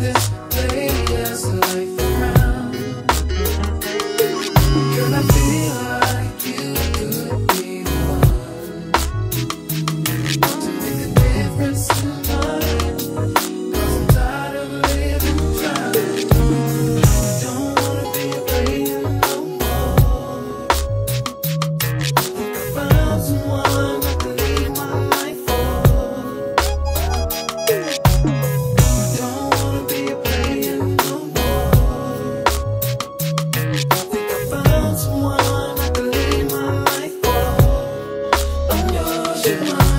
this day as life. too.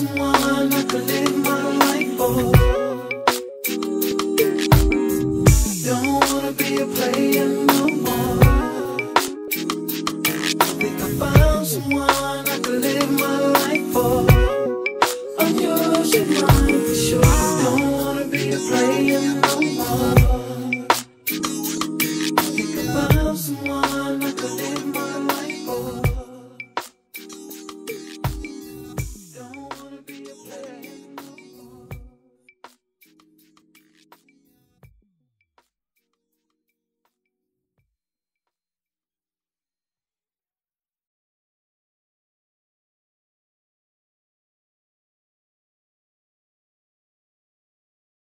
someone I could live my life for. Don't wanna be a player no more. Think I found someone I could live my life for. I'm you